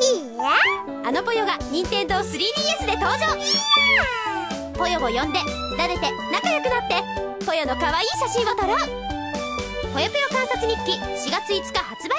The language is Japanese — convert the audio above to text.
いやあのぽよが任天堂 3DS で登場。いやぽよを呼んで撫でて仲良くなってぽよの可愛い写真を撮ろう。ぽよぷよ観察日記4月5日発売。